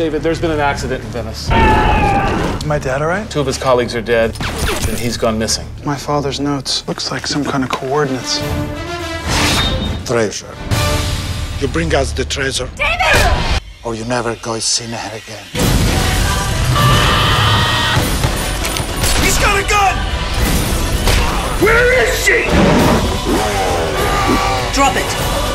David, there's been an accident in Venice. My dad all right? Two of his colleagues are dead, and he's gone missing. My father's notes. Looks like some kind of coordinates. treasure. You bring us the treasure. David! Or you never go see her again. He's got a gun! Where is she? Drop it.